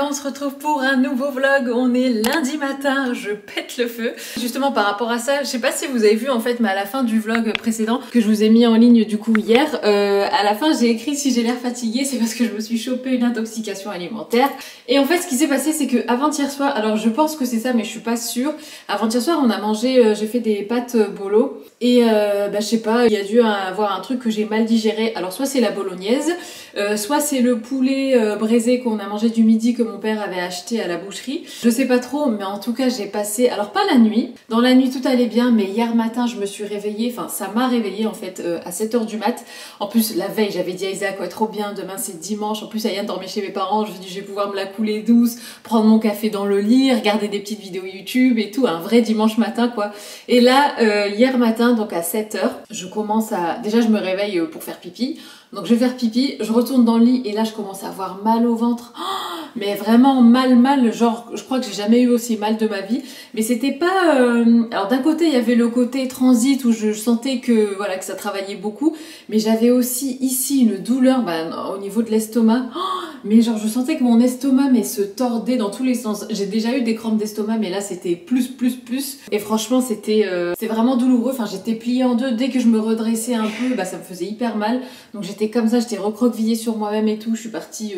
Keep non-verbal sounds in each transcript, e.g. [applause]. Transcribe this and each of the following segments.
On se retrouve pour un nouveau vlog. On est lundi matin, je pète le feu. Justement par rapport à ça, je sais pas si vous avez vu en fait, mais à la fin du vlog précédent que je vous ai mis en ligne du coup hier, euh, à la fin j'ai écrit si j'ai l'air fatiguée, c'est parce que je me suis chopé une intoxication alimentaire. Et en fait ce qui s'est passé c'est que avant-hier soir, alors je pense que c'est ça mais je suis pas sûre, avant-hier soir on a mangé, euh, j'ai fait des pâtes bolo et euh, bah je sais pas, il y a dû avoir un truc que j'ai mal digéré. Alors soit c'est la bolognaise, euh, soit c'est le poulet euh, braisé qu'on a mangé du midi que mon père avait acheté à la boucherie. Je sais pas trop, mais en tout cas j'ai passé, alors pas la nuit, dans la nuit tout allait bien, mais hier matin je me suis réveillée, enfin ça m'a réveillée en fait euh, à 7h du mat. En plus la veille j'avais dit à Isaac, ouais trop bien, demain c'est dimanche, en plus Ayane dormait chez mes parents, je me dit je vais pouvoir me la couler douce, prendre mon café dans le lit, regarder des petites vidéos YouTube et tout, un vrai dimanche matin quoi. Et là, hier matin, donc à 7h, je commence à... Déjà je me réveille pour faire pipi. Donc je vais faire pipi, je retourne dans le lit et là je commence à avoir mal au ventre. Oh, mais vraiment mal mal, genre je crois que j'ai jamais eu aussi mal de ma vie. Mais c'était pas... Euh, alors d'un côté il y avait le côté transit où je sentais que voilà que ça travaillait beaucoup. Mais j'avais aussi ici une douleur bah, au niveau de l'estomac. Oh, mais genre je sentais que mon estomac mais se tordait dans tous les sens. J'ai déjà eu des crampes d'estomac mais là c'était plus plus plus. Et franchement c'était euh, c'est vraiment douloureux. Enfin j'étais pliée en deux. Dès que je me redressais un peu, bah ça me faisait hyper mal. Donc j'étais comme ça, j'étais recroquevillée sur moi-même et tout. Je suis partie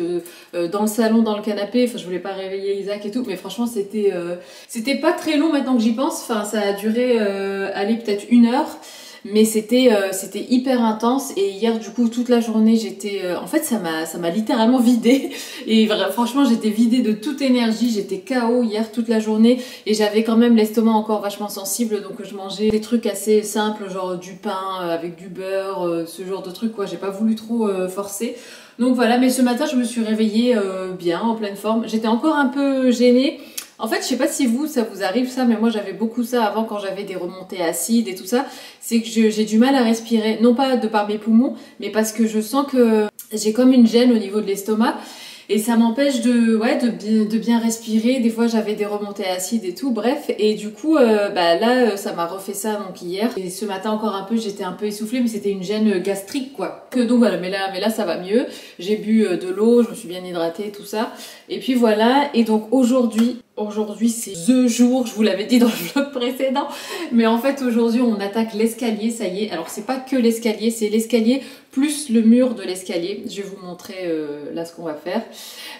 euh, dans le salon, dans le canapé. Je voulais pas réveiller Isaac et tout. Mais franchement, c'était euh, c'était pas très long maintenant que j'y pense. Enfin, ça a duré, aller peut-être une heure mais c'était euh, c'était hyper intense et hier du coup toute la journée j'étais euh, en fait ça m'a ça m'a littéralement vidé [laughs] et franchement j'étais vidée de toute énergie j'étais KO hier toute la journée et j'avais quand même l'estomac encore vachement sensible donc je mangeais des trucs assez simples genre du pain euh, avec du beurre ce genre de trucs quoi j'ai pas voulu trop forcer donc voilà mais ce matin je me suis réveillée bien en pleine forme. J'étais encore un peu gênée. En fait, je sais pas si vous, ça vous arrive ça, mais moi j'avais beaucoup ça avant quand j'avais des remontées acides et tout ça. C'est que j'ai du mal à respirer, non pas de par mes poumons, mais parce que je sens que j'ai comme une gêne au niveau de l'estomac et ça m'empêche de ouais de bien de bien respirer. Des fois j'avais des remontées acides et tout. Bref. Et du coup euh, bah là euh, ça m'a refait ça donc hier. Et ce matin encore un peu j'étais un peu essoufflée mais c'était une gêne gastrique quoi. Que donc voilà. Mais là mais là ça va mieux. J'ai bu euh, de l'eau je me suis bien hydratée tout ça. Et puis voilà. Et donc aujourd'hui Aujourd'hui c'est THE jour, je vous l'avais dit dans le vlog précédent, mais en fait aujourd'hui on attaque l'escalier, ça y est. Alors c'est pas que l'escalier, c'est l'escalier plus le mur de l'escalier. Je vais vous montrer euh, là ce qu'on va faire.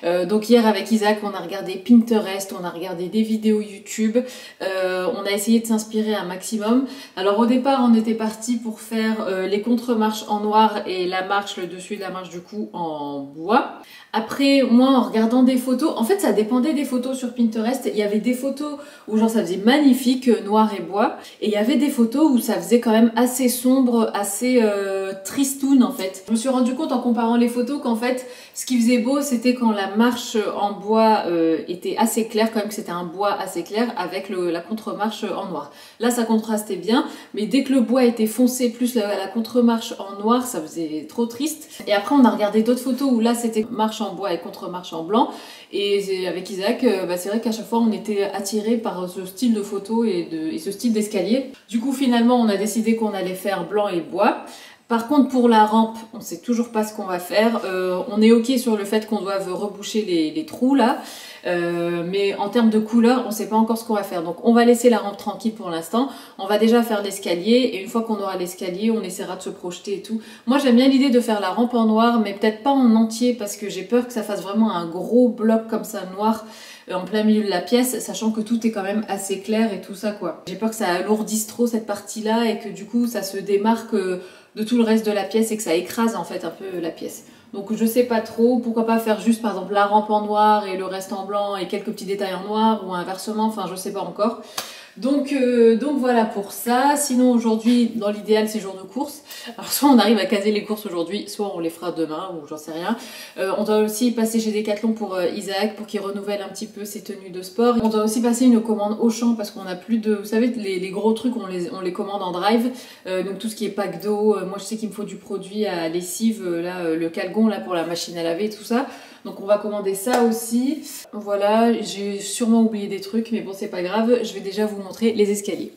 Euh, donc hier avec Isaac on a regardé Pinterest, on a regardé des vidéos YouTube, euh, on a essayé de s'inspirer un maximum. Alors au départ on était parti pour faire les contre-marches en noir et la marche, le dessus de la marche du coup en bois. Après moi en regardant des photos, en fait ça dépendait des photos sur Pinterest il y avait des photos où genre ça faisait magnifique, euh, noir et bois, et il y avait des photos où ça faisait quand même assez sombre, assez euh, tristoun en fait. Je me suis rendu compte en comparant les photos qu'en fait, ce qui faisait beau, c'était quand la marche en bois euh, était assez claire, quand même que c'était un bois assez clair, avec le, la contre-marche en noir. Là, ça contrastait bien, mais dès que le bois était foncé, plus la, contre-marche en noir, ça faisait trop triste. Et après, on a regardé d'autres photos où là, c'était marche en bois et contre-marche en blanc. Et avec Isaac, bah, c'est vrai qu'à chaque fois on était attiré par ce style de photo et, de, et ce style d'escalier. Du coup finalement on a décidé qu'on allait faire blanc et bois. Par contre, pour la rampe, on sait toujours pas ce qu'on va faire. Euh, on est ok sur le fait qu'on doive reboucher les, trous là, euh, mais en termes de couleur, on sait pas encore ce qu'on va faire. Donc, on va laisser la rampe tranquille pour l'instant. On va déjà faire l'escalier et une fois qu'on aura l'escalier, on essaiera de se projeter et tout. Moi, j'aime bien l'idée de faire la rampe en noir, mais peut-être pas en entier parce que j'ai peur que ça fasse vraiment un gros bloc comme ça noir euh, en plein milieu de la pièce, sachant que tout est quand même assez clair et tout ça quoi. J'ai peur que ça alourdisse trop cette partie-là et que du coup ça se démarque de tout le reste de la pièce et que ça écrase en fait un peu la pièce. Donc je sais pas trop, pourquoi pas faire juste par exemple la rampe en noir et le reste en blanc et quelques petits détails en noir ou inversement, enfin je sais pas encore. Donc, euh, donc voilà pour ça. Sinon aujourd'hui, dans l'idéal, c'est jour de course. Alors soit on arrive à caser les courses aujourd'hui, soit on les fera demain ou j'en sais rien. Euh, on doit aussi passer chez Decathlon pour euh, Isaac pour qu'il renouvelle un petit peu ses tenues de sport. On doit aussi passer une commande au champ parce qu'on a plus de... Vous savez, les, gros trucs, on les, on commande en drive. donc tout ce qui est pack d'eau. moi je sais qu'il me faut du produit à lessive, là le calgon là pour la machine à laver, tout ça. Donc on va commander ça aussi. Voilà, j'ai sûrement oublié des trucs, mais bon c'est pas grave. Je vais déjà vous montrer les escaliers.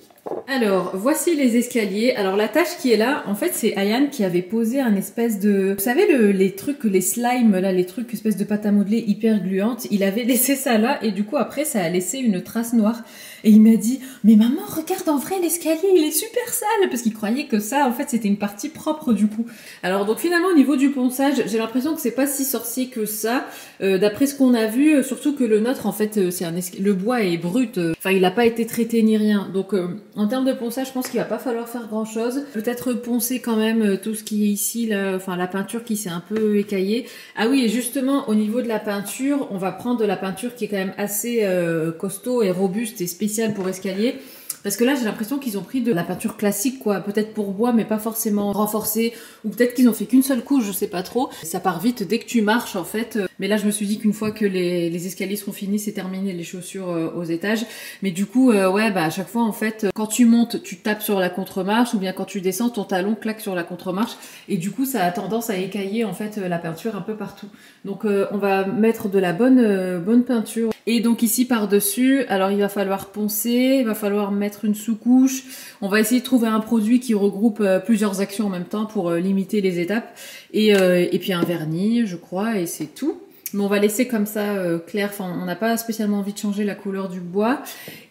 Alors, voici les escaliers. Alors, la tâche qui est là, en fait, c'est Ayane qui avait posé un espèce de... Vous savez, le, les trucs, les slimes, là, les trucs, espèce de pâte à modeler hyper gluante, il avait [laughs] laissé ça là, et du coup, après, ça a laissé une trace noire. Et il m'a dit, mais maman, regarde en vrai l'escalier, il est super sale, parce qu'il croyait que ça, en fait, c'était une partie propre du coup. Alors, donc, finalement, au niveau du ponçage, j'ai l'impression que c'est pas si sorcier que ça. Euh, D'après ce qu'on a vu, euh, surtout que le nôtre, en fait, euh, c'est un le bois est brut. Enfin, il n'a pas été traité ni rien. Donc, en termes de ponçage, je pense qu'il va pas falloir faire grand chose. Peut-être poncer quand même euh, tout ce qui est ici, enfin la peinture qui s'est un peu écaillée. Ah oui, et justement, au niveau de la peinture, on va prendre de la peinture qui est quand même assez euh, costaud et robuste et spéciale pour escalier. Parce que là, j'ai l'impression qu'ils ont pris de la peinture classique, quoi. Peut-être pour bois, mais pas forcément renforcée. Ou peut-être qu'ils ont fait qu'une seule couche, je sais pas trop. Ça part vite dès que tu marches, en fait. Mais là, je me suis dit qu'une fois que les, escaliers seront finis, c'est terminé les chaussures euh, aux étages. Mais du coup, euh, ouais, bah à chaque fois, en fait, euh, quand tu montes, tu tapes sur la contre-marche, ou bien quand tu descends, ton talon claque sur la contre-marche. Et du coup, ça a tendance à écailler, en fait, la peinture un peu partout. Donc, on va mettre de la bonne, bonne peinture. Et donc ici, par-dessus, alors il va falloir poncer, il va falloir mettre une sous-couche. On va essayer de trouver un produit qui regroupe euh, plusieurs actions en même temps pour euh, limiter les étapes. Et, euh, et puis un vernis, je crois, et c'est tout. Mais on va laisser comme ça euh, clair. Enfin, on n'a pas spécialement envie de changer la couleur du bois.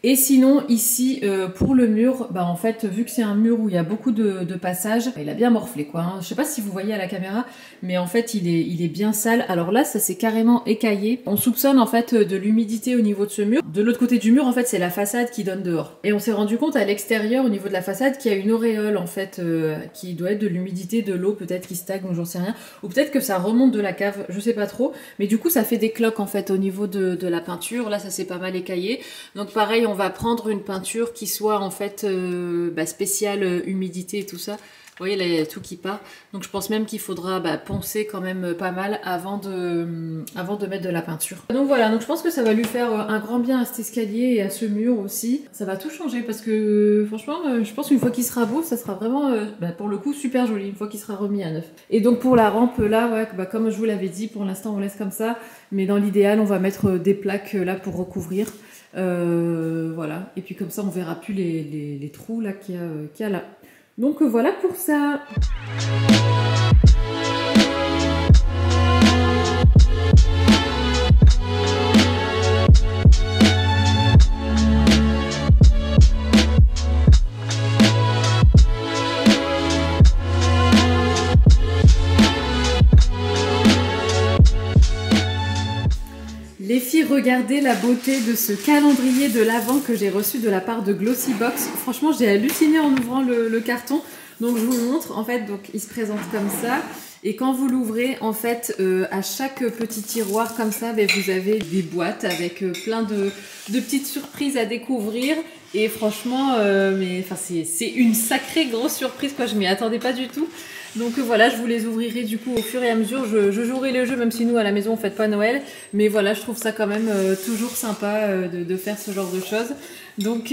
Et sinon, ici, euh, pour le mur, bah en fait, vu que c'est un mur où il y a beaucoup de, passages, il a bien morflé, quoi. Hein. Je sais pas si vous voyez à la caméra, mais en fait, il est, bien sale. Alors là, ça s'est carrément écaillé. On soupçonne en fait de l'humidité au niveau de ce mur. De l'autre côté du mur, en fait, c'est la façade qui donne dehors. Et on s'est rendu compte à l'extérieur, au niveau de la façade, qu'il y a une auréole en fait, euh, qui doit être de l'humidité, de l'eau peut-être qui stagne ou j'en sais rien. Ou peut-être que ça remonte de la cave, je sais pas trop. Du coup, ça fait des cloques en fait au niveau de, de la peinture. Là, ça s'est pas mal écaillé. Donc pareil, on va prendre une peinture qui soit en fait euh, bah, spéciale euh, humidité et tout ça. Vous voyez, là, il y a tout qui part. Donc, je pense même qu'il faudra bah, poncer quand même pas mal avant de, avant de mettre de la peinture. Donc voilà, donc je pense que ça va lui faire euh, un grand bien à cet escalier et à ce mur aussi. Ça va tout changer parce que franchement, euh, je pense qu'une fois qu'il sera beau, ça sera vraiment, euh, bah, pour le coup, super joli, une fois qu'il sera remis à neuf. Et donc pour la rampe là, bah, comme je vous l'avais dit, pour l'instant on laisse comme ça. Mais dans l'idéal, on va mettre euh, des plaques euh, là pour recouvrir. Euh, voilà. Et puis comme ça, on verra plus les, trous là euh, qu'il y a là. Donc voilà pour ça. Regardez la beauté de ce calendrier de l'Avent que j'ai reçu de la part de Glossybox. Franchement, j'ai halluciné en ouvrant le, carton. Donc je vous montre. En fait, donc il se présente comme ça. Et quand vous l'ouvrez, en fait, euh, à chaque petit tiroir comme ça, ben, vous avez des boîtes avec euh, plein de, petites surprises à découvrir. Et franchement, euh, c'est une sacrée grosse surprise quoi. Je m'y attendais pas du tout. Donc euh, voilà, je vous les ouvrirai du coup au fur et à mesure. Je, jouerai le jeu, même si nous à la maison on fête pas Noël. Mais voilà, je trouve ça quand même euh, toujours sympa euh, de, faire ce genre de choses. Donc,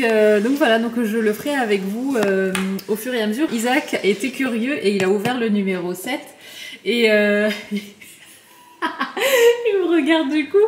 voilà, donc je le ferai avec vous au fur et à mesure. Isaac était curieux et il a ouvert le numéro 7. Et [laughs] il me regarde du coup.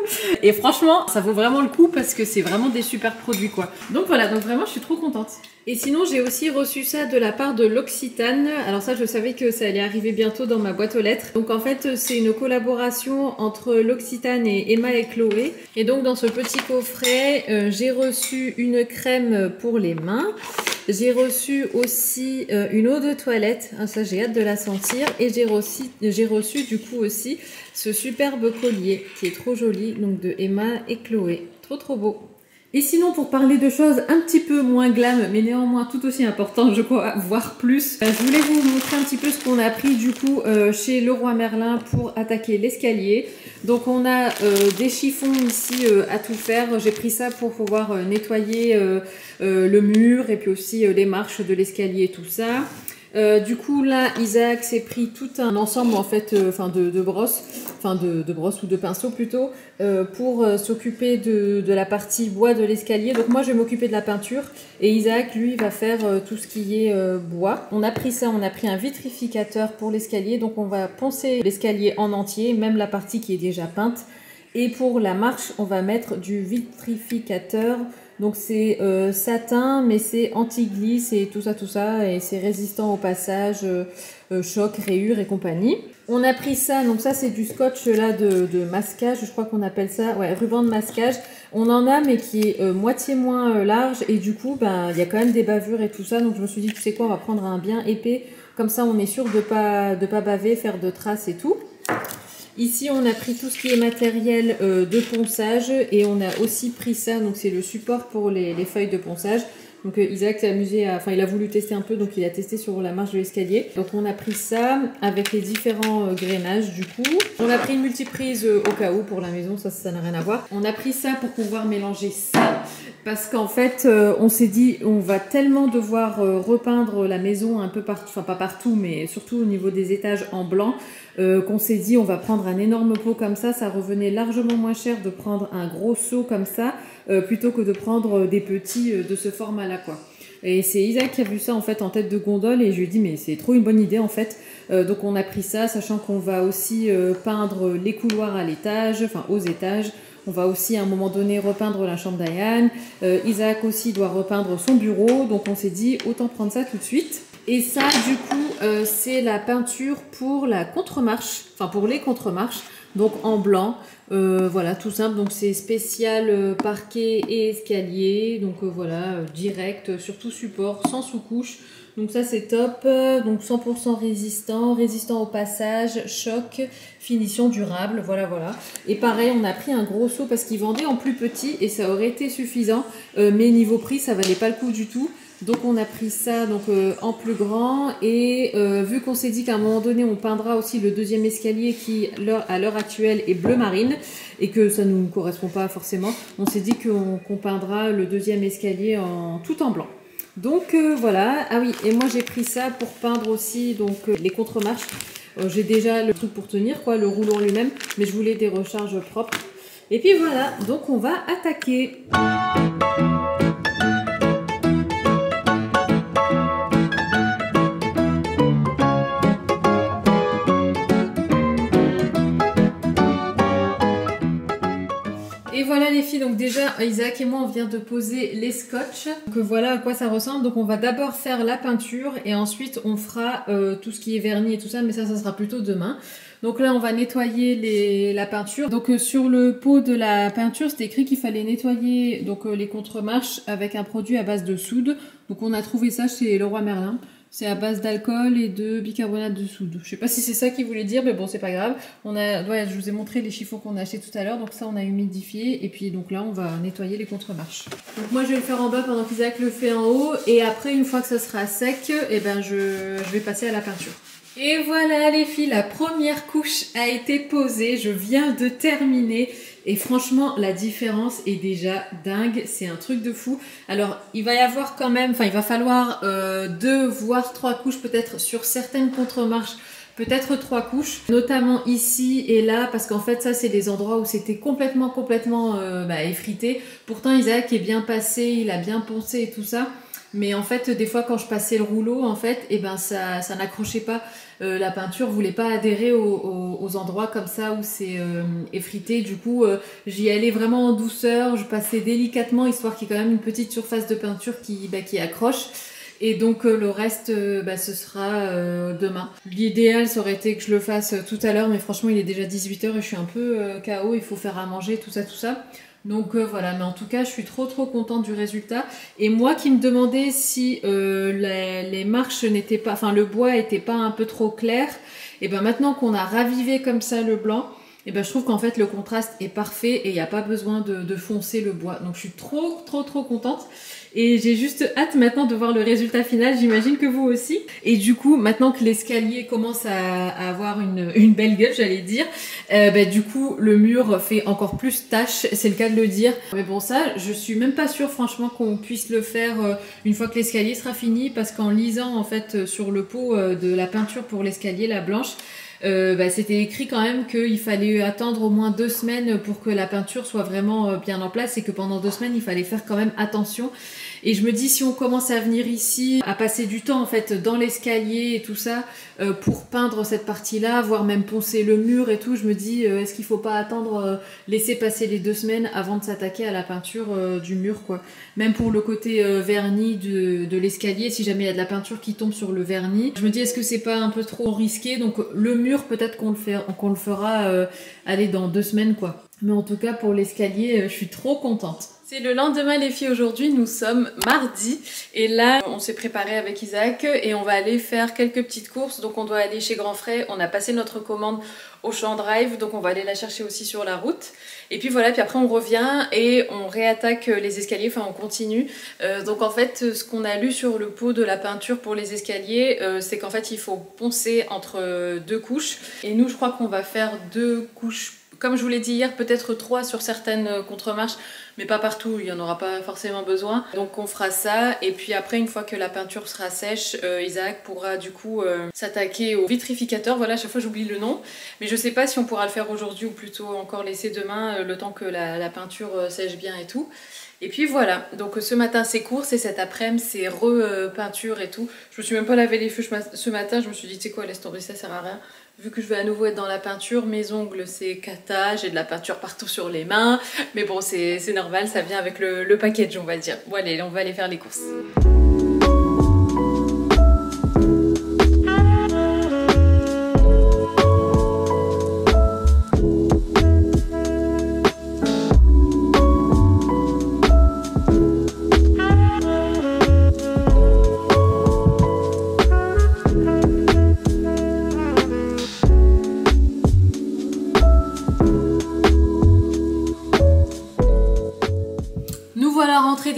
Et franchement, ça vaut vraiment le coup parce que c'est vraiment des super produits quoi. Donc voilà, donc vraiment je suis trop contente. Et sinon, j'ai aussi reçu ça de la part de l'Occitane. Alors ça, je savais que ça allait arriver bientôt dans ma boîte aux lettres. Donc en fait, c'est une collaboration entre l'Occitane et Emma et Chloé. Et donc dans ce petit coffret, euh, j'ai reçu une crème pour les mains. J'ai reçu aussi euh, une eau de toilette. Ah, ça, j'ai hâte de la sentir. Et j'ai reçu, j'ai reçu du coup aussi ce superbe collier qui est trop joli. Donc de Emma et Chloé. Trop trop beau. Et sinon, pour parler de choses un petit peu moins glam, mais néanmoins tout aussi importantes, je crois, voire plus, euh, je voulais vous montrer un petit peu ce qu'on a pris du coup euh, chez Leroy Merlin pour attaquer l'escalier. Donc on a euh, des chiffons ici à tout faire. J'ai pris ça pour pouvoir nettoyer le mur et puis aussi les marches de l'escalier et tout ça. Euh, du coup là Isaac s'est pris tout un ensemble en fait euh, de, brosses de, ou de pinceaux plutôt euh, pour s'occuper de, de la partie bois de l'escalier. Donc moi je vais m'occuper de la peinture et Isaac lui va faire tout ce qui est bois. On a pris ça on a pris un vitrificateur pour l'escalier. Donc on va poncer l'escalier en entier même la partie qui est déjà peinte. Et pour la marche on va mettre du vitrificateur Donc c'est euh, satin, mais c'est anti-glisse et tout ça, tout ça, et c'est résistant au passage, euh, euh, choc, rayures et compagnie. On a pris ça, donc ça c'est du scotch là de, masquage, je crois qu'on appelle ça, ouais, ruban de masquage. On en a, mais qui est moitié moins large, et du coup, ben, il y a quand même des bavures et tout ça, donc je me suis dit, tu sais quoi, on va prendre un bien épais, comme ça on est sûr de pas, pas baver, faire de traces et tout. Ici, on a pris tout ce qui est matériel euh, de ponçage et on a aussi pris ça, donc c'est le support pour les, feuilles de ponçage. Donc euh, Isaac s'est amusé à, enfin il a voulu tester un peu, donc il a testé sur la marche de l'escalier. Donc on a pris ça avec les différents euh, grainages du coup. On a pris une multiprise au cas où pour la maison, ça ça n'a rien à voir. On a pris ça pour pouvoir mélanger ça parce qu'en fait, on s'est dit, on va tellement devoir repeindre la maison un peu partout, enfin pas partout, mais surtout au niveau des étages en blanc, euh, qu'on s'est dit on va prendre un énorme pot comme ça, ça revenait largement moins cher de prendre un gros seau comme ça euh, plutôt que de prendre des petits euh, de ce format-là quoi. Et c'est Isaac qui a vu ça en fait en tête de gondole et je lui ai dit mais c'est trop une bonne idée en fait. donc on a pris ça, sachant qu'on va aussi peindre les couloirs à l'étage, enfin aux étages. On va aussi à un moment donné repeindre la chambre d'Ayane. Isaac aussi doit repeindre son bureau, donc on s'est dit autant prendre ça tout de suite. Et ça, du coup, euh, c'est la peinture pour la contre-marche, enfin pour les contre-marches, donc en blanc. Euh, voilà, tout simple. Donc c'est spécial euh, parquet et escalier. Donc voilà, direct, surtout support, sans sous-couche. Donc ça c'est top. Donc 100% résistant, résistant au passage, choc, finition durable. Voilà, voilà. Et pareil, on a pris un gros seau parce qu'il vendait en plus petit et ça aurait été suffisant. mais niveau prix, ça valait pas le coup du tout. Donc on a pris ça donc euh, en plus grand et euh, vu qu'on s'est dit qu'à un moment donné on peindra aussi le deuxième escalier qui à l'heure actuelle est bleu marine et que ça ne nous correspond pas forcément, on s'est dit qu'on peindra le deuxième escalier en tout en blanc. Donc euh, voilà, ah oui et moi j'ai pris ça pour peindre aussi donc les contre-marches. j'ai déjà le truc pour tenir quoi, le rouleau lui-même, mais je voulais des recharges propres. Et puis voilà, donc on va attaquer. Voilà les filles, donc déjà Isaac et moi on vient de poser les scotch. Donc voilà à quoi ça ressemble. Donc on va d'abord faire la peinture et ensuite on fera euh, tout ce qui est vernis et tout ça, mais ça ça sera plutôt demain. Donc là on va nettoyer la peinture. Donc euh, sur le pot de la peinture c'était écrit qu'il fallait nettoyer donc euh, les contre-marches avec un produit à base de soude. Donc on a trouvé ça chez Leroy Merlin. C'est à base d'alcool et de bicarbonate de soude. Je sais pas si c'est ça qu'il voulait dire, mais bon, c'est pas grave. On a, ouais, je vous ai montré les chiffons qu'on a achetés tout à l'heure, donc ça on a humidifié. Et puis donc là, on va nettoyer les contre-marches. Donc moi, je vais le faire en bas pendant qu'Isaac le fait en haut. Et après, une fois que ça sera sec, eh ben je, je vais passer à la peinture. Et voilà les filles, la première couche a été posée. Je viens de terminer. Et franchement, la différence est déjà dingue. C'est un truc de fou. Alors, il va y avoir quand même, enfin, il va falloir euh, deux voire trois couches peut-être sur certaines contre-marches peut-être trois couches, notamment ici et là, parce qu'en fait ça c'est des endroits où c'était complètement complètement euh, bah, effrité. Pourtant Isaac est bien passé, il a bien poncé et tout ça. Mais en fait, des fois, quand je passais le rouleau, en fait, eh ben ça, ça n'accrochait pas. Euh, la peinture voulait pas adhérer aux, endroits comme ça où c'est euh, effrité. Du coup, euh, j'y allais vraiment en douceur. Je passais délicatement, histoire qu'il y ait quand même une petite surface de peinture qui, bah, qui accroche. Et donc le reste, bah, ce sera demain. L'idéal, ça aurait été que je le fasse tout à l'heure, mais franchement, il est déjà 18h et je suis un peu KO. Il faut faire à manger, tout ça, tout ça. Donc euh, voilà, mais en tout cas, je suis trop trop contente du résultat. Et moi qui me demandais si euh, les, marches n'étaient pas, enfin le bois était pas un peu trop clair, et ben maintenant qu'on a ravivé comme ça le blanc, et ben je trouve qu'en fait le contraste est parfait et il n'y a pas besoin de, de, foncer le bois. Donc je suis trop trop trop contente. Et j'ai juste hâte maintenant de voir le résultat final, j'imagine que vous aussi. Et du coup, maintenant que l'escalier commence à, avoir une, une, belle gueule, j'allais dire, euh, bah, du coup, le mur fait encore plus tâche, c'est le cas de le dire. Mais bon, ça, je suis même pas sûre, franchement, qu'on puisse le faire euh, une fois que l'escalier sera fini, parce qu'en lisant, en fait, sur le pot euh, de la peinture pour l'escalier, la blanche, bah, c'était écrit quand même qu'il fallait attendre au moins deux semaines pour que la peinture soit vraiment bien en place et que pendant deux semaines il fallait faire quand même attention. Et je me dis si on commence à venir ici, à passer du temps en fait dans l'escalier et tout ça euh, pour peindre cette partie-là, voire même poncer le mur et tout, je me dis euh, est-ce qu'il faut pas attendre, euh, laisser passer les deux semaines avant de s'attaquer à la peinture du mur quoi. Même pour le côté vernis de, l'escalier, si jamais il y a de la peinture qui tombe sur le vernis, je me dis est-ce que c'est pas un peu trop risqué? Donc le mur peut-être qu'on le, qu'on le fera aller dans deux semaines quoi. Mais en tout cas pour l'escalier, je suis trop contente. C'est le lendemain les filles. Aujourd'hui, nous sommes mardi. Et là on s'est préparé avec Isaac et on va aller faire quelques petites courses. Donc on doit aller chez Grand Frais, on a passé notre commande au champ drive. Donc on va aller la chercher aussi sur la route. Et puis voilà puis après on revient et on réattaque les escaliers, enfin on continue. Euh, donc en fait ce qu'on a lu sur le pot de la peinture pour les escaliers euh, c'est qu'en fait il faut poncer entre deux couches. Et nous je crois qu'on va faire deux couches comme je vous l'ai dit hier, peut-être trois sur certaines contre-marches, mais pas partout, il n'y en aura pas forcément besoin. Donc on fera ça, et puis après, une fois que la peinture sera sèche, euh, Isaac pourra du coup euh, s'attaquer au vitrificateur. Voilà, à chaque fois j'oublie le nom, mais je sais pas si on pourra le faire aujourd'hui ou plutôt encore laisser demain, euh, le temps que la, peinture sèche bien et tout. Et puis voilà, donc ce matin c'est course et cet après-midi c'est re-peinture et tout. Je me suis même pas lavé les feux ce matin, je me suis dit tu sais quoi, laisse tomber, ça sert à rien. Vu que je vais à nouveau être dans la peinture, mes ongles c'est cata, j'ai de la peinture partout sur les mains. Mais bon, c'est normal, ça vient avec le, le package on va dire. Bon allez, on va aller faire les courses.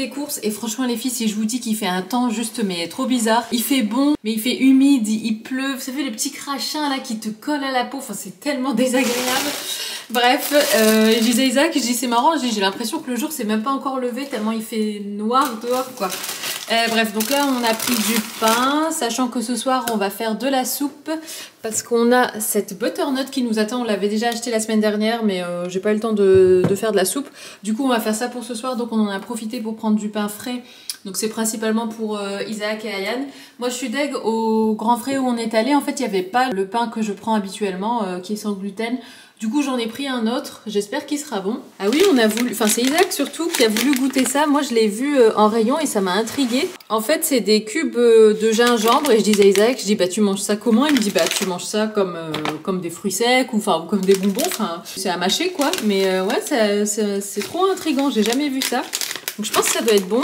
Courses et franchement les filles si je vous dis qu'il fait un temps juste mais trop bizarre, il fait bon mais il fait humide, il pleut, ça fait le petit crachin là qui te colle à la peau, enfin c'est tellement désagréable. Bref, euh, je disais Isaac, je dis c'est marrant, j'ai l'impression que le jour c'est même pas encore levé tellement il fait noir dehors quoi. Euh, bref, donc là on a pris du pain, sachant que ce soir on va faire de la soupe parce qu'on a cette butternut qui nous attend. On l'avait déjà acheté la semaine dernière, mais euh, j'ai pas eu le temps de, faire de la soupe. Du coup, on va faire ça pour ce soir, donc on en a profité pour prendre du pain frais. Donc c'est principalement pour euh, Isaac et Ayane. Moi je suis deg au Grand Frais où on est allé. En fait il n'y avait pas le pain que je prends habituellement qui est sans gluten. Du coup, j'en ai pris un autre. J'espère qu'il sera bon. Ah oui, on a voulu... Enfin, c'est Isaac surtout qui a voulu goûter ça. Moi, je l'ai vu euh, en rayon et ça m'a intrigué. En fait, c'est des cubes euh, de gingembre. Et je disais à Isaac, je dis, bah, tu manges ça comment? Il me dit, bah, tu manges ça comme, euh, comme des fruits secs ou enfin comme des bonbons. Enfin, c'est à mâcher, quoi. Mais ouais, c'est trop intriguant. J'ai jamais vu ça. Donc, je pense que ça doit être bon.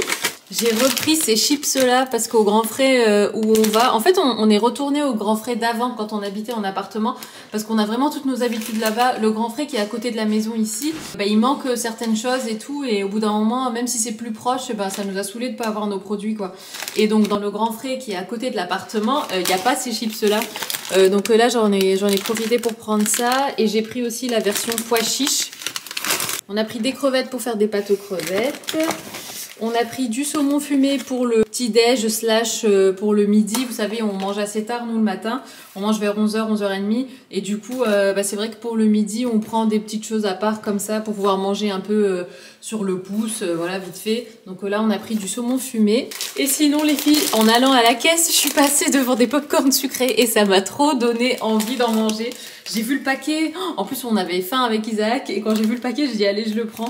J'ai repris ces chips-là parce qu'au Grand Frais euh, où on va, en fait, on, est retourné au Grand Frais d'avant quand on habitait en appartement parce qu'on a vraiment toutes nos habitudes là-bas. Le Grand Frais qui est à côté de la maison ici, bah, il manque certaines choses et tout. Et au bout d'un moment, même si c'est plus proche, bah, ça nous a saoulé de pas avoir nos produits quoi. Et donc dans le Grand Frais qui est à côté de l'appartement, euh, il n'y a pas ces chips-là. Euh, donc là, j'en ai, j'en ai profité pour prendre ça et j'ai pris aussi la version pois chiche. On a pris des crevettes pour faire des pâtes aux crevettes. On a pris du saumon fumé pour le petit déj slash euh, pour le midi. Vous savez, on mange assez tard nous le matin. On mange vers 11h, 11h30. Et du coup, euh, bah, c'est vrai que pour le midi, on prend des petites choses à part comme ça pour pouvoir manger un peu euh, sur le pouce, voilà, vite fait. Donc là, on a pris du saumon fumé. Et sinon, les filles, en allant à la caisse, je suis passée devant des pop-corn sucrés et ça m'a trop donné envie d'en manger. J'ai vu le paquet. En plus, on avait faim avec Isaac et quand j'ai vu le paquet, je dis allez, je le prends.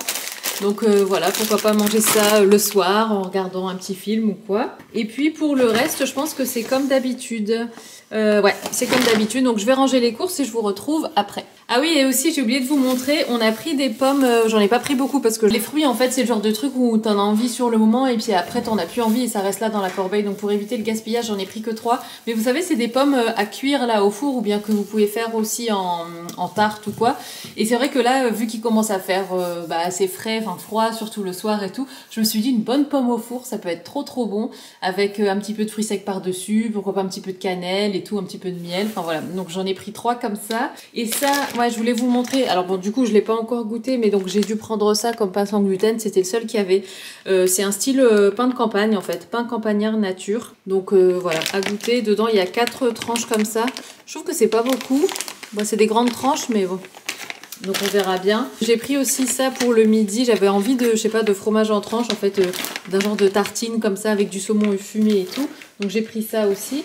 Donc euh, voilà, pourquoi pas manger ça le soir en regardant un petit film ou quoi. Et puis pour le reste, je pense que c'est comme d'habitude. Euh, ouais, c'est comme d'habitude. Donc je vais ranger les courses et je vous retrouve après. Ah oui, et aussi j'ai oublié de vous montrer, on a pris des pommes, euh, j'en ai pas pris beaucoup parce que les fruits en fait c'est le genre de truc où t'en as envie sur le moment et puis après t'en as plus envie et ça reste là dans la corbeille. Donc pour éviter le gaspillage, j'en ai pris que trois. Mais vous savez, c'est des pommes euh, à cuire là au four ou bien que vous pouvez faire aussi en, en tarte ou quoi. Et c'est vrai que là, vu qu'il commence à faire bah, assez frais, enfin froid, surtout le soir et tout, je me suis dit une bonne pomme au four, ça peut être trop trop bon avec un petit peu de fruits secs par-dessus, pourquoi pas un petit peu de cannelle et tout, un petit peu de miel. Enfin voilà, donc j'en ai pris trois comme ça. Et ça, ouais, je voulais vous montrer. Alors bon, du coup, je l'ai pas encore goûté, mais donc j'ai dû prendre ça comme pain sans gluten. C'était le seul qui avait. Euh, c'est un style euh, pain de campagne en fait, pain campagnard nature. Donc euh, voilà, à goûter. Dedans, il y a quatre tranches comme ça. Je trouve que c'est pas beaucoup. Bon, c'est des grandes tranches, mais bon. Donc on verra bien. J'ai pris aussi ça pour le midi. J'avais envie de, je sais pas, de fromage en tranche, en fait, d'un genre de tartine comme ça avec du saumon fumé et tout. Donc j'ai pris ça aussi.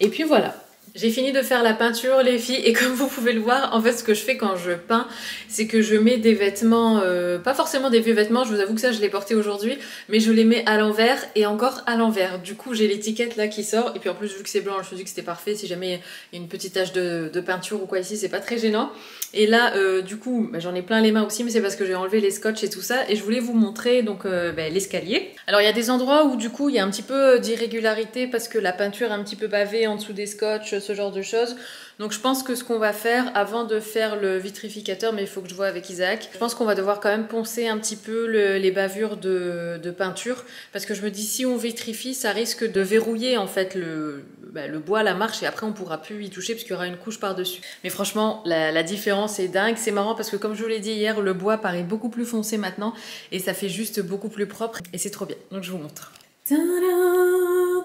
Et puis voilà. J'ai fini de faire la peinture les filles et [laughs] comme vous pouvez le voir, en fait ce que je fais quand je peins, c'est que je mets des vêtements, euh, pas forcément des vieux vêtements, je vous avoue que ça je l'ai porté aujourd'hui, mais je les mets à l'envers et encore à l'envers. Du coup j'ai l'étiquette là qui sort et puis en plus vu que c'est blanc, je me suis dit que c'était parfait, si jamais il y a une petite tache de, peinture ou quoi ici, c'est pas très gênant. Et là euh, du coup bah, j'en ai plein les mains aussi, mais c'est parce que j'ai enlevé les scotch et tout ça et je voulais vous montrer donc euh, bah, l'escalier. Alors il y a des endroits où du coup il y a un petit peu d'irrégularité parce que la peinture est un petit peu bavée en dessous des scotch, genre de choses. Donc je pense que ce qu'on va faire avant de faire le vitrificateur, mais il faut que je vois avec Isaac, je pense qu'on va devoir quand même poncer un petit peu les bavures de, peinture parce que je me dis si on vitrifie, ça risque de verrouiller en fait le, bah, bois, la marche et après on pourra plus y toucher parce qu'il y aura une couche par-dessus. Mais franchement, la, la différence est dingue. C'est marrant parce que comme je vous l'ai dit hier, le bois paraît beaucoup plus foncé maintenant et ça fait juste beaucoup plus propre et c'est trop bien. Donc je vous montre.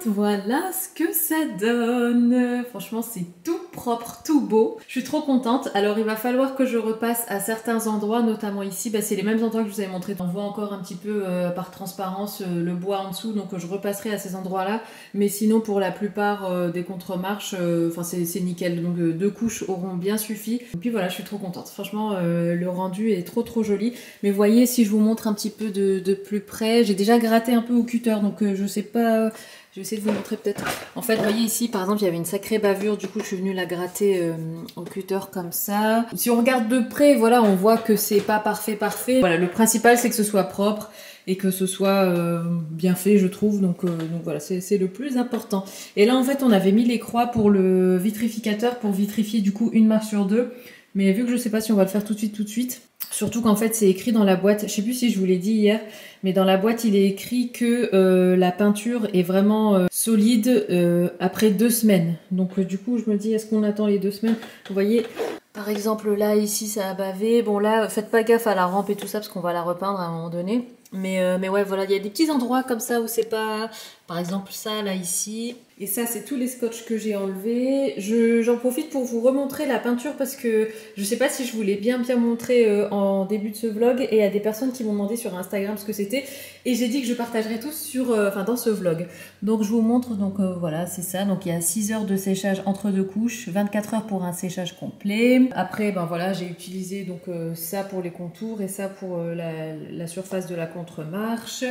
Voilà ce que ça donne. Franchement, c'est tout propre, tout beau. Je suis trop contente. Alors, il va falloir que je repasse à certains endroits, notamment ici. Bah, c'est les mêmes endroits que je vous avais montré. On voit encore un petit peu par transparence le bois en dessous, donc je repasserai à ces endroits-là. Mais sinon, pour la plupart des contre-marches, enfin c'est nickel. Donc deux couches auront bien suffi. Et puis voilà, je suis trop contente. Franchement, le rendu est trop trop joli. Mais voyez, si je vous montre un petit peu de, de plus près, j'ai déjà gratté un peu au cutter, donc je sais pas je vais essayer de vous montrer peut-être. En fait, vous voyez ici, par exemple, il y avait une sacrée bavure. Du coup, je suis venue la gratter euh, au cutter comme ça. Si on regarde de près, voilà, on voit que c'est pas parfait, parfait. Voilà, le principal, c'est que ce soit propre et que ce soit euh, bien fait, je trouve. Donc, euh, donc voilà, c'est le plus important. Et là, en fait, on avait mis les croix pour le vitrificateur pour vitrifier du coup une marche sur deux. Mais vu que je sais pas si on va le faire tout de suite, tout de suite, surtout qu'en fait c'est écrit dans la boîte, je sais plus si je vous l'ai dit hier, mais dans la boîte il est écrit que euh, la peinture est vraiment euh, solide euh, après deux semaines. Donc du coup je me dis est-ce qu'on attend les deux semaines? Vous voyez, par exemple là ici ça a bavé, bon là faites pas gaffe à la rampe et tout ça parce qu'on va la repeindre à un moment donné. Mais, mais ouais voilà, il y a des petits endroits comme ça où c'est pas... Par exemple ça là ici, et ça, c'est tous les scotch que j'ai enlevés. J'en profite pour vous remontrer la peinture parce que je sais pas si je vous l'ai bien bien montré euh, en début de ce vlog et a des personnes qui m'ont demandé sur Instagram ce que c'était et j'ai dit que je partagerai tout sur, euh, enfin dans ce vlog. Donc je vous montre, donc euh, voilà, c'est ça. Donc il y a 6 heures de séchage entre deux couches, 24 heures pour un séchage complet. Après, ben voilà, j'ai utilisé donc ça pour les contours et ça pour la, la surface de la contre-marche.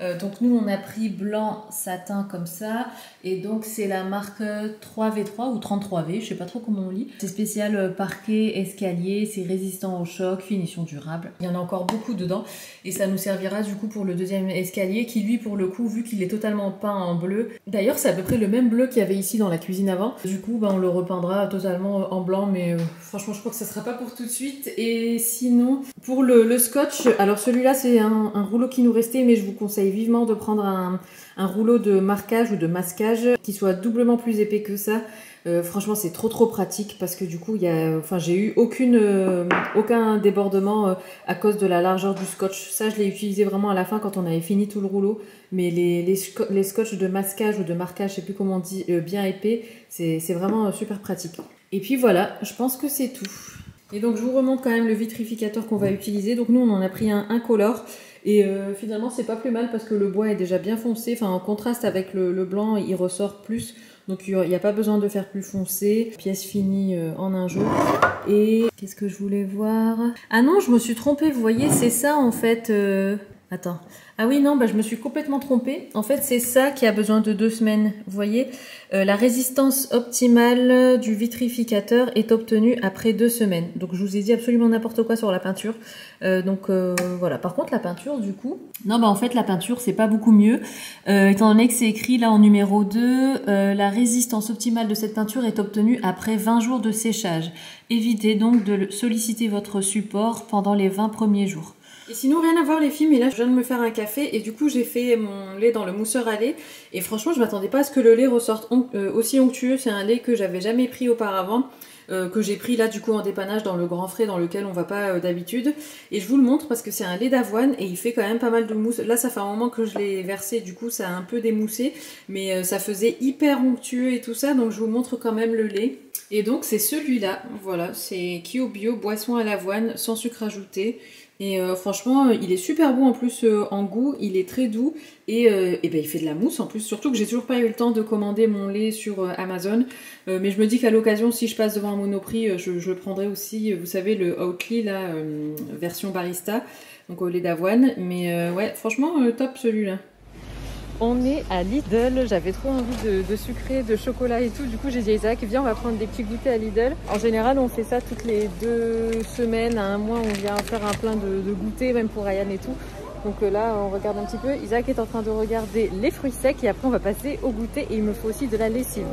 Euh, donc nous on a pris blanc satin comme ça et donc c'est la marque 3V3 ou 33V, je sais pas trop comment on lit. C'est spécial euh, parquet, escalier, c'est résistant au choc, finition durable. Il y en a encore beaucoup dedans et ça nous servira du coup pour le deuxième escalier qui lui pour le coup vu qu'il est totalement peint en bleu. D'ailleurs c'est à peu près le même bleu qu'il y avait ici dans la cuisine avant. Du coup bah, on le repeindra totalement en blanc mais euh, franchement je crois que ça sera pas pour tout de suite. Et sinon pour le, scotch, alors celui-là c'est un rouleau qui nous restait mais je vous conseille vivement de prendre un, rouleau de marquage ou de masquage qui soit doublement plus épais que ça. Euh, franchement, c'est trop trop pratique parce que du coup, il enfin, j'ai eu aucune, euh, aucun débordement euh, à cause de la largeur du scotch. Ça, je l'ai utilisé vraiment à la fin quand on avait fini tout le rouleau. Mais les, les, les scotch de masquage ou de marquage, je sais plus comment on dit, bien épais, c'est vraiment super pratique. Et puis voilà, je pense que c'est tout. Et donc, je vous remonte quand même le vitrificateur qu'on va utiliser. Donc, nous, on en a pris un incolore. Et euh, finalement, c'est pas plus mal parce que le bois est déjà bien foncé. Enfin, en contraste avec le, blanc, il ressort plus. Donc, il n'y a pas besoin de faire plus foncé. Pièce finie euh, en un jour. Et qu'est-ce que je voulais voir? Ah non, je me suis trompée. Vous voyez, c'est ça en fait. Euh, attends. Ah oui, non, bah, je me suis complètement trompée. En fait, c'est ça qui a besoin de deux semaines. Vous voyez, euh, la résistance optimale du vitrificateur est obtenue après deux semaines. Donc, je vous ai dit absolument n'importe quoi sur la peinture. Euh, donc, euh, voilà. Par contre, la peinture, du coup... Non, bah en fait, la peinture, c'est pas beaucoup mieux. étant donné que c'est écrit là en numéro 2, la résistance optimale de cette peinture est obtenue après 20 jours de séchage. Évitez donc de solliciter votre support pendant les 20 premiers jours. Et sinon, rien à voir les filles, mais là je viens de me faire un café. Et du coup j'ai fait mon lait dans le mousseur à lait. Et franchement, je m'attendais pas à ce que le lait ressorte euh, aussi onctueux. C'est un lait que j'avais jamais pris auparavant. Euh, que j'ai pris là du coup en dépannage dans le grand frais dans lequel on va pas euh, d'habitude. Et je vous le montre parce que c'est un lait d'avoine et il fait quand même pas mal de mousse. Là ça fait un moment que je l'ai versé. Du coup ça a un peu démoussé. Mais ça faisait hyper onctueux et tout ça. Donc je vous montre quand même le lait. Et donc c'est celui-là, voilà, c'est Kyo Bio, boisson à l'avoine, sans sucre ajouté. Et euh, franchement, il est super bon en plus euh, en goût, il est très doux et, euh, ben, il fait de la mousse en plus. Surtout que j'ai toujours pas eu le temps de commander mon lait sur Amazon. mais je me dis qu'à l'occasion, si je passe devant un monoprix, je, je prendrai aussi, vous savez, le Oatly, la version barista, donc au lait d'avoine. Mais ouais, franchement, top celui-là. On est à Lidl, j'avais trop envie de, de, sucré, de chocolat et tout. Du coup, j'ai dit à Isaac, viens, on va prendre des petits goûters à Lidl. En général, on fait ça toutes les deux semaines, à un mois, on vient faire un plein de, de goûters, même pour Ryan et tout. Donc euh, là, on regarde un petit peu. Isaac est en train de regarder les fruits secs et après, on va passer au goûter et il me faut aussi de la lessive.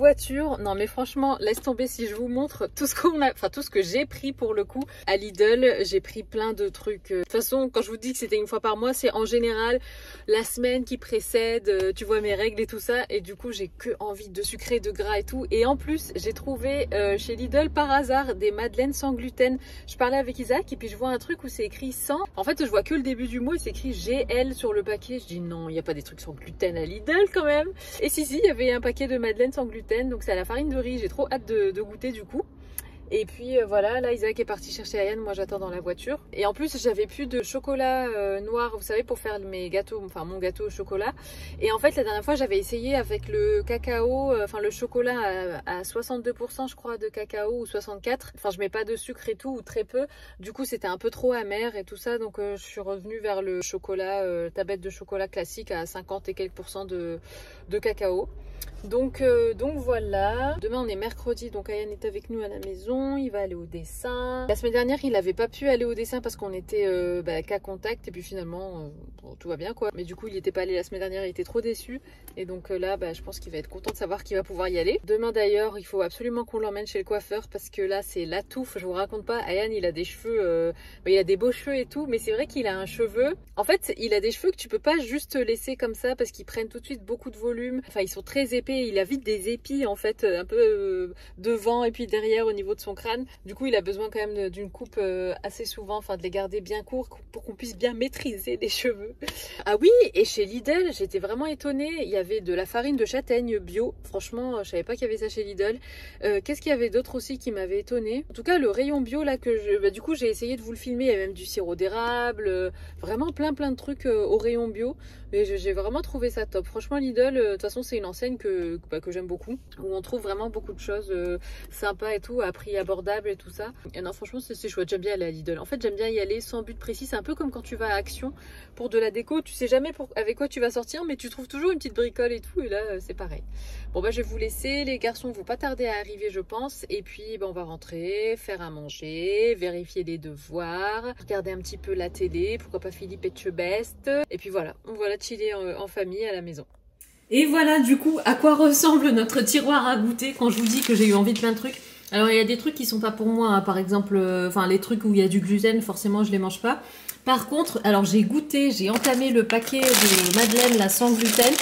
La Non mais franchement, laisse tomber si je vous montre tout ce qu'on a, enfin tout ce que j'ai pris pour le coup à Lidl. J'ai pris plein de trucs. De toute façon, quand je vous dis que c'était une fois par mois, c'est en général la semaine qui précède. Euh, tu vois mes règles et tout ça. Et du coup, j'ai que envie de sucré, de gras et tout. Et en plus, j'ai trouvé euh, chez Lidl par hasard des madeleines sans gluten. Je parlais avec Isaac et puis je vois un truc où c'est écrit sans. En fait, je vois que le début du mot et c'est écrit GL sur le paquet. Je dis non, il n'y a pas des trucs sans gluten à Lidl quand même. Et si si, il y avait un paquet de madeleines sans gluten, donc c'est à la farine de riz. J'ai trop hâte de, goûter du coup. Et puis euh, voilà, là Isaac est parti chercher Ayane, moi j'attends dans la voiture. Et en plus j'avais plus de chocolat euh, noir, vous savez, pour faire mes gâteaux, enfin mon gâteau au chocolat. Et en fait la dernière fois j'avais essayé avec le cacao, euh, enfin le chocolat à, 62% je crois de cacao ou 64. Enfin je mets pas de sucre et tout ou très peu. Du coup c'était un peu trop amer et tout ça, donc je suis revenue vers le chocolat, tablette de chocolat classique à 50 et quelques pourcents de, de cacao. Donc, euh, donc voilà. Demain on est mercredi, donc Ayan est avec nous à la maison. Il va aller au dessin. La semaine dernière il n'avait pas pu aller au dessin parce qu'on était euh, bah, qu'à contact et puis finalement euh, tout va bien quoi. Mais du coup il n'était pas allé la semaine dernière, il était trop déçu. Et donc là bah, je pense qu'il va être content de savoir qu'il va pouvoir y aller. Demain d'ailleurs il faut absolument qu'on l'emmène chez le coiffeur parce que là c'est la touffe. Je vous raconte pas. Ayan il a des cheveux, il a des beaux cheveux et tout, mais c'est vrai qu'il a un cheveu. En fait il a des cheveux que tu peux pas juste laisser comme ça parce qu'ils prennent tout de suite beaucoup de volume. Enfin ils sont très il a vite des épis en fait un peu euh, devant et puis derrière au niveau de son crâne. Du coup il a besoin quand même d'une coupe euh, assez souvent, enfin de les garder bien courts pour qu'on puisse bien maîtriser [laughs] les cheveux. Ah oui et chez Lidl j'étais vraiment étonnée, il y avait de la farine de châtaigne bio. Franchement je savais pas qu'il y avait ça chez Lidl. Euh, qu'est-ce qu'il y avait d'autre aussi qui m'avait étonné En tout cas le rayon bio là que je... Bah, du coup j'ai essayé de vous le filmer, il y avait même du sirop d'érable, vraiment plein plein de trucs au rayon bio. Mais j'ai vraiment trouvé ça top. Franchement Lidl, de toute façon c'est une enseigne que bah, que j'aime beaucoup, où on trouve vraiment beaucoup de choses euh, sympas et tout, à prix abordable et tout ça. Et non, franchement, c'est chouette. J'aime bien aller à Lidl. En fait, j'aime bien y aller sans but précis. C'est un peu comme quand tu vas à Action pour de la déco. Tu sais jamais avec quoi tu vas sortir, mais tu trouves toujours une petite bricole et tout. Et là, euh, c'est pareil. Bon, bah, je vais vous laisser. Les garçons vont pas tarder à arriver, je pense. Et puis, bah, on va rentrer, faire à manger, vérifier les devoirs, regarder un petit peu la télé. Pourquoi pas Philippe et Best. Et puis voilà, on va la chiller en famille à la maison. Et voilà du coup à quoi ressemble notre tiroir à goûter quand je vous dis que j'ai eu envie de plein de trucs. Alors il y a des trucs qui sont pas pour moi, hein. par exemple, euh, enfin les trucs où il y a du gluten, forcément je les mange pas. Par contre, alors j'ai goûté, j'ai entamé le paquet de Madeleine la sans gluten.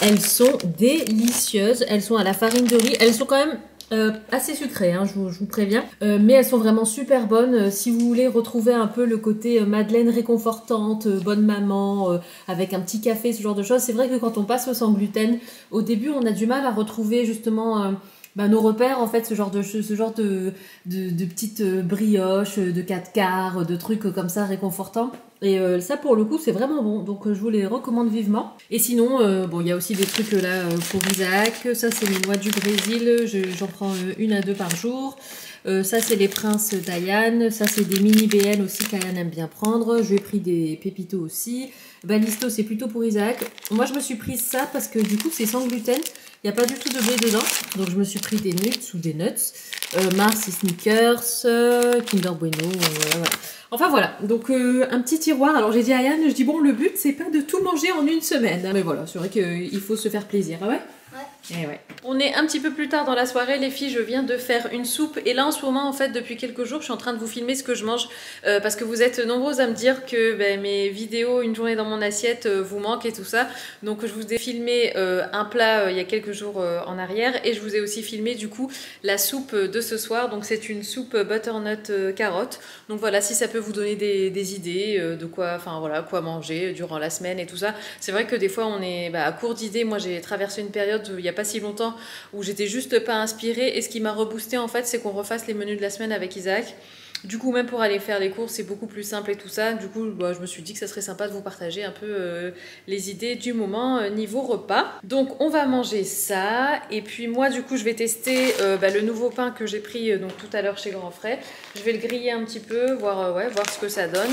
Elles sont délicieuses, elles sont à la farine de riz, elles sont quand même euh, assez sucrées, hein, je, vous, préviens. Euh, mais elles sont vraiment super bonnes. Euh, si vous voulez retrouver un peu le côté Madeleine réconfortante, bonne maman, avec un petit café, ce genre de choses, c'est vrai que quand on passe au sans gluten, au début on a du mal à retrouver justement bah, nos repères, en fait, ce genre de, ce genre de, de, petites brioches, de 4 quarts, de trucs comme ça réconfortants. Et euh, ça, pour le coup, c'est vraiment bon. Donc, euh, je vous les recommande vivement. Et sinon, euh, bon, il y a aussi des trucs là pour Isaac. Ça, c'est les noix du Brésil. J'en prends une à deux par jour. ça, c'est les princes d'Ayane. Ça, c'est des mini BN aussi qu'Ayane aime bien prendre. Je lui ai pris des pépitos aussi. Balisto, c'est plutôt pour Isaac. Moi, je me suis pris ça parce que du coup, c'est sans gluten. N'y a pas du tout de blé dedans. Donc, je me suis pris des nuts ou des nuts. Mars et Sneakers, Kinder Bueno, voilà. Enfin voilà, donc euh, un petit tiroir. Alors j'ai dit à Yann, je dis bon, le but c'est pas de tout manger en une semaine. Mais voilà, c'est vrai qu'il faut se faire plaisir. Ah ouais Eh. On est un petit peu plus tard dans la soirée, les filles. Je viens de faire une soupe. Et là, en ce moment, en fait, depuis quelques jours, je suis en train de vous filmer ce que je mange. Euh, parce que vous êtes nombreuses à me dire que ben, mes vidéos, une journée dans mon assiette, euh, vous manquent et tout ça. Donc, je vous ai filmé euh, un plat il y a quelques jours en arrière. Et je vous ai aussi filmé, du coup, la soupe de ce soir. Donc, c'est une soupe butternut carotte. Donc, voilà, si ça peut vous donner des, idées de quoi, enfin, voilà, quoi manger durant la semaine et tout ça. C'est vrai que des fois, on est bah, à court d'idées. Moi, j'ai traversé une période il n'y a pas si longtemps où j'étais juste pas inspirée. Et ce qui m'a reboosté en fait, c'est qu'on refasse les menus de la semaine avec Isaac. Du coup, même pour aller faire les courses, c'est beaucoup plus simple et tout ça. Du coup, bah, je me suis dit que ça serait sympa de vous partager un peu euh, les idées du moment euh, niveau repas. Donc, on va manger ça. Et puis, moi, du coup, je vais tester euh, bah, le nouveau pain que j'ai pris donc, tout à l'heure chez Grand Frais. Je vais le griller un petit peu, voir, ouais, voir ce que ça donne.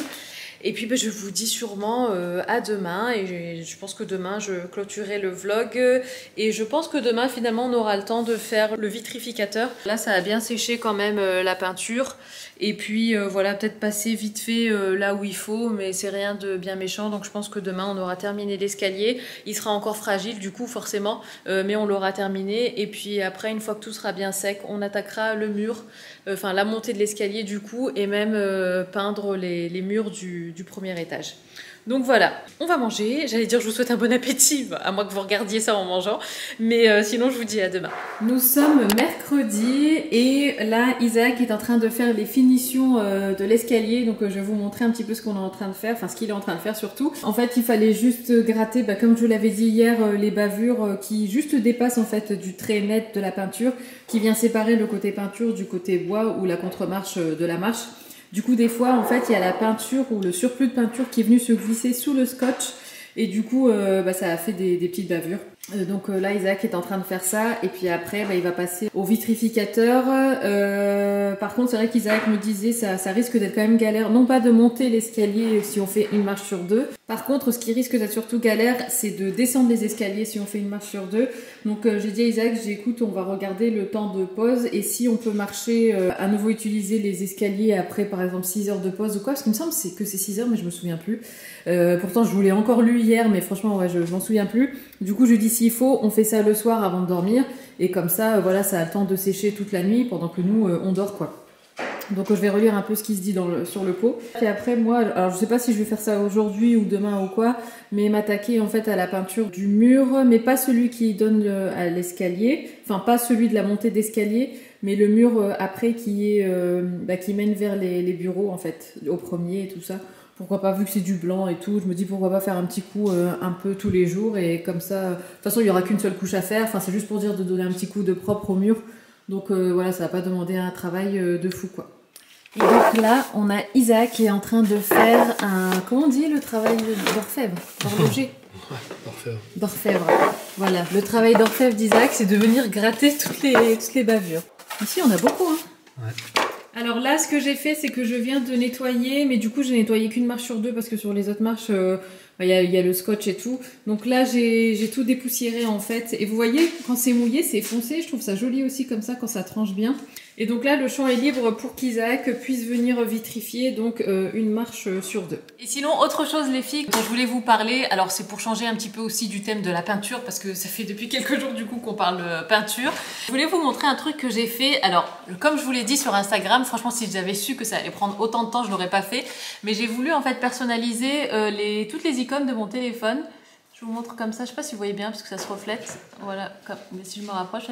Et puis ben, je vous dis sûrement euh, à demain. Et je pense que demain je clôturerai le vlog. Et je pense que demain finalement on aura le temps de faire le vitrificateur. Là ça a bien séché quand même euh, la peinture. Et puis euh, voilà peut-être passer vite fait là où il faut mais c'est rien de bien méchant. Donc je pense que demain on aura terminé l'escalier. Il sera encore fragile du coup forcément mais on l'aura terminé. Et puis après une fois que tout sera bien sec on attaquera le mur, enfin la montée de l'escalier du coup et même peindre les murs du, du premier étage. Donc voilà, on va manger. J'allais dire je vous souhaite un bon appétit, à moins que vous regardiez ça en mangeant. Mais euh, sinon, je vous dis à demain. Nous sommes mercredi et là, Isaac est en train de faire les finitions euh, de l'escalier. Donc euh, je vais vous montrer un petit peu ce qu'on est en train de faire, enfin ce qu'il est en train de faire surtout. En fait, il fallait juste gratter, bah, comme je l'avais dit hier, les bavures qui juste dépassent en fait du trait net de la peinture, qui vient séparer le côté peinture du côté bois ou la contre-marche de la marche. Du coup, des fois, en fait, il y a la peinture ou le surplus de peinture qui est venu se glisser sous le scotch. Et du coup, euh, bah, ça a fait des petites bavures. Euh, donc euh, là, Isaac est en train de faire ça, et puis après, bah, il va passer au vitrificateur. Par contre, c'est vrai qu'Isaac me disait, ça, ça risque d'être quand même galère, non pas de monter l'escalier si on fait une marche sur deux. Par contre, ce qui risque d'être surtout galère, c'est de descendre les escaliers si on fait une marche sur deux. Donc j'ai dit à Isaac, j'ai écoute, on va regarder le temps de pause, et si on peut marcher, à nouveau utiliser les escaliers après, par exemple, 6 heures de pause ou quoi, parce qu'il me semble c'est que c'est 6 heures, mais je me souviens plus. pourtant, je vous l'ai encore lu hier, mais franchement, ouais, je, je m'en souviens plus. Du coup, je dis s'il faut, on fait ça le soir avant de dormir. Et comme ça, euh, voilà, ça a le temps de sécher toute la nuit pendant que nous, euh, on dort, quoi. Donc je vais relire un peu ce qui se dit sur le pot. Et après moi, alors je sais pas si je vais faire ça aujourd'hui ou demain ou quoi, mais m'attaquer en fait à la peinture du mur, mais pas celui qui donne à l'escalier, enfin pas celui de la montée d'escalier, mais le mur euh, après qui est bah, qui mène vers les, bureaux en fait, au premier et tout ça. Pourquoi pas, vu que c'est du blanc et tout, je me dis pourquoi pas faire un petit coup euh, un peu tous les jours et comme ça, de toute façon il y aura qu'une seule couche à faire, enfin c'est juste pour dire de donner un petit coup de propre au mur, donc euh, voilà, ça va pas demander un travail euh, de fou quoi. Et donc là, on a Isaac qui est en train de faire un, comment on dit le travail d'orfèvre, d'horloger? D'orfèvre. D'orfèvre. Voilà, le travail d'orfèvre d'Isaac, c'est de venir gratter toutes les, toutes les bavures. Ici, on a beaucoup. Hein. Ouais. Alors là, ce que j'ai fait, c'est que je viens de nettoyer, mais du coup, j'ai nettoyé qu'une marche sur deux parce que sur les autres marches, euh, bah, il y, a, le scotch et tout. Donc là, j'ai tout dépoussiéré en fait. Et vous voyez, quand c'est mouillé, c'est foncé. Je trouve ça joli aussi comme ça quand ça tranche bien. Et donc là, le champ est libre pour qu'Isaac puisse venir vitrifier donc euh, une marche sur deux. Et sinon, autre chose les filles, dont je voulais vous parler, alors c'est pour changer un petit peu aussi du thème de la peinture, parce que ça fait depuis [laughs] quelques jours du coup qu'on parle euh, peinture. Je voulais vous montrer un truc que j'ai fait. Alors, comme je vous l'ai dit sur Instagram, franchement, si j'avais su que ça allait prendre autant de temps, je l'aurais pas fait. Mais j'ai voulu en fait personnaliser euh, toutes les icônes de mon téléphone. Je vous montre comme ça, je sais pas si vous voyez bien parce que ça se reflète. Voilà, comme, mais si je me rapproche,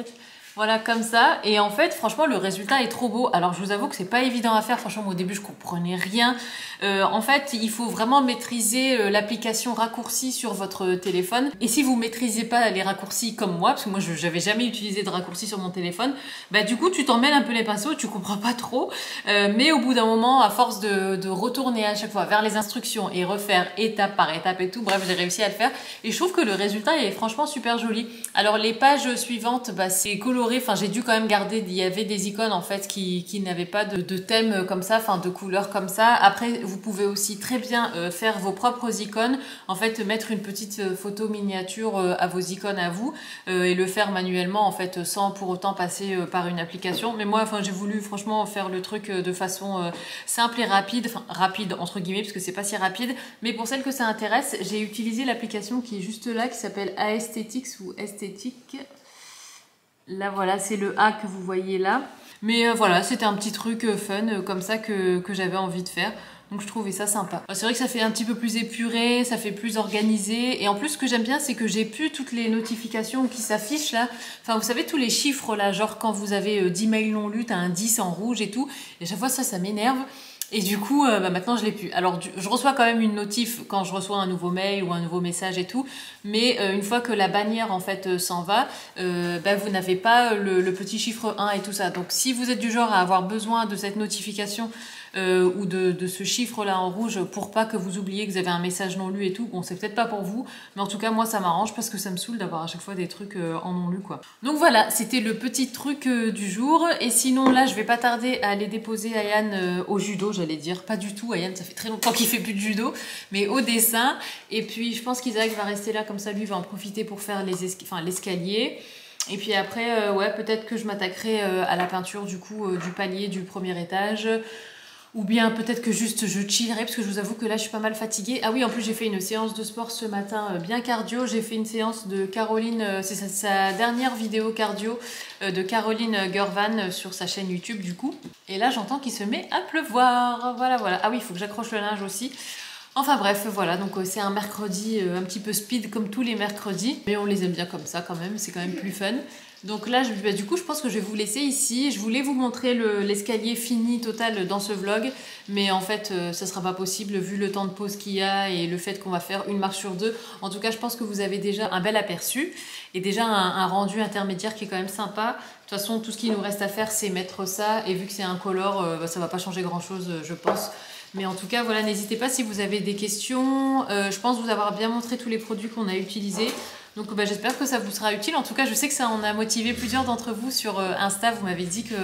voilà, comme ça. Et en fait, franchement, le résultat est trop beau. Alors, je vous avoue que c'est pas évident à faire. Franchement, au début, je comprenais rien. Euh, en fait, il faut vraiment maîtriser euh, l'application raccourci sur votre téléphone. Et si vous maîtrisez pas les raccourcis comme moi, parce que moi, je n'avais jamais utilisé de raccourcis sur mon téléphone, bah du coup, tu t'en mêles un peu les pinceaux, tu comprends pas trop. Euh, mais au bout d'un moment, à force de, de retourner à chaque fois vers les instructions et refaire étape par étape et tout, bref, j'ai réussi à le faire. Et je trouve que le résultat est franchement super joli. Alors, les pages suivantes, bah, c'est coloré J'ai dû quand même garder. Il y avait des icônes en fait qui, n'avaient pas de, thème comme ça, enfin de couleurs comme ça. Après, vous pouvez aussi très bien euh, faire vos propres icônes. En fait, mettre une petite euh, photo miniature euh, à vos icônes à vous et le faire manuellement en fait, sans pour autant passer par une application. Mais moi, enfin, j'ai voulu franchement faire le truc de façon simple et rapide, enfin rapide entre guillemets parce que c'est pas si rapide. Mais pour celles que ça intéresse, j'ai utilisé l'application qui est juste là, qui s'appelle Aesthetics ou Esthétique Là voilà, c'est le A que vous voyez là. Mais euh, voilà, c'était un petit truc euh, fun euh, comme ça que, que j'avais envie de faire. Donc je trouvais ça sympa. C'est vrai que ça fait un petit peu plus épuré, ça fait plus organisé. Et en plus, ce que j'aime bien, c'est que j'ai plus toutes les notifications qui s'affichent là. Enfin, vous savez, tous les chiffres là, genre quand vous avez 10 mails non lus, t'as un 10 en rouge et tout. Et à chaque fois, ça, ça m'énerve. Et du coup, euh, bah, maintenant, je l'ai plus. Alors, je reçois quand même une notif quand je reçois un nouveau mail ou un nouveau message et tout. Mais euh, une fois que la bannière, en fait, euh, s'en va, bah, vous n'avez pas le, le, petit chiffre 1 et tout ça. Donc, si vous êtes du genre à avoir besoin de cette notification euh, ou de, de ce chiffre-là en rouge pour pas que vous oubliez que vous avez un message non lu et tout. Bon, c'est peut-être pas pour vous, mais en tout cas, moi, ça m'arrange parce que ça me saoule d'avoir à chaque fois des trucs euh, en non lu, quoi. Donc voilà, c'était le petit truc euh, du jour. Et sinon, là, je vais pas tarder à aller déposer Ayane au judo, j'allais dire. Pas du tout, Ayane, ça fait très longtemps qu'il fait plus de judo, mais au dessin. Et puis, je pense qu'Isaac va rester là comme ça, lui va en profiter pour faire l'escalier. Et puis après, ouais, peut-être que je m'attaquerai à la peinture du coup du palier du premier étage. Ou bien peut-être que juste je chillerai parce que je vous avoue que là je suis pas mal fatiguée. Ah oui, en plus j'ai fait une séance de sport ce matin euh, bien cardio. J'ai fait une séance de Caroline, euh, c'est sa, dernière vidéo cardio euh, de Caroline Gurvan sur sa chaîne YouTube du coup. Et là j'entends qu'il se met à pleuvoir. Voilà, voilà. Ah oui, il faut que j'accroche le linge aussi. Enfin bref, voilà, donc c'est un mercredi un petit peu speed comme tous les mercredis. Mais on les aime bien comme ça quand même, c'est quand même plus fun. Donc là, bah, du coup, je pense que je vais vous laisser ici. Je voulais vous montrer l'escalier fini total dans ce vlog, mais en fait, euh, ça sera pas possible vu le temps de pause qu'il y a et le fait qu'on va faire une marche sur deux. En tout cas, je pense que vous avez déjà un bel aperçu et déjà un, rendu intermédiaire qui est quand même sympa. De toute façon, tout ce qu'il nous reste à faire, c'est mettre ça. Et vu que c'est un color, euh, bah, ça va pas changer grand-chose, euh, je pense. Mais en tout cas, voilà, n'hésitez pas si vous avez des questions. je pense vous avoir bien montré tous les produits qu'on a utilisés. Donc bah, j'espère que ça vous sera utile. En tout cas, je sais que ça en a motivé plusieurs d'entre vous sur euh, Insta. Vous m'avez dit que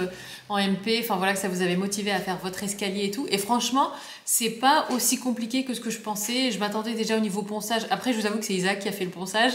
en MP, enfin voilà, que ça vous avait motivé à faire votre escalier et tout. Et franchement, c'est pas aussi compliqué que ce que je pensais. Je m'attendais déjà au niveau ponçage. Après, je vous avoue que c'est Isaac qui a fait le ponçage.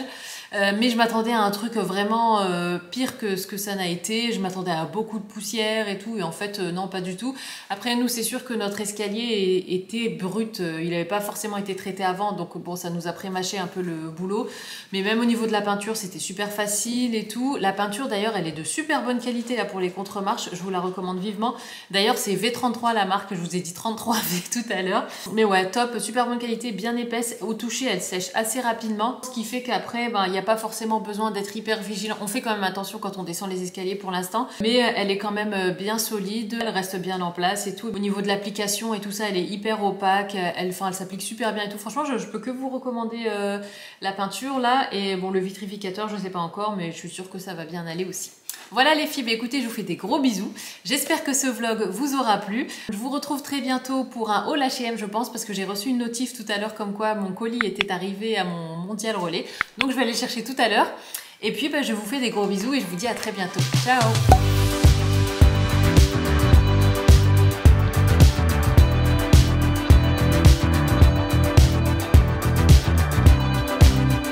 Euh, mais je m'attendais à un truc vraiment euh, pire que ce que ça n'a été. Je m'attendais à beaucoup de poussière et tout. Et en fait, non, pas du tout. Après, nous, c'est sûr que notre escalier était brut. Il n'avait pas forcément été traité avant. Donc bon, ça nous a prémâché un peu le boulot. Mais même au niveau de la peinture, c'était super facile et tout. La peinture, d'ailleurs, elle est de super bonne qualité là pour les contre-marches. Je vous la recommande vivement. D'ailleurs, c'est V33 la marque. Je vous ai dit 33 [laughs] avec tout à l'heure. Mais ouais, top, super bonne qualité, bien épaisse. Au toucher, elle sèche assez rapidement. Ce qui fait qu'après, ben, il n'y a pas forcément besoin d'être hyper vigilant. On fait quand même attention quand on descend les escaliers pour l'instant. Mais euh, elle est quand même euh, bien solide. Elle reste bien en place et tout. Au niveau de l'application et tout ça, elle est hyper opaque. Elle, enfin, elle s'applique super bien et tout. Franchement, je, peux que vous recommander euh, la peinture là. Et bon, le vitrificateur, je sais pas encore, mais je suis sûre que ça va bien aller aussi. Voilà les filles, bah, écoutez, je vous fais des gros bisous. J'espère que ce vlog vous aura plu. Je vous retrouve très bientôt pour un haul H&M, je pense, parce que j'ai reçu une notif tout à l'heure comme quoi mon colis était arrivé à mon mondial relais. Donc je vais aller le chercher tout à l'heure. Et puis, bah, je vous fais des gros bisous et je vous dis à très bientôt. Ciao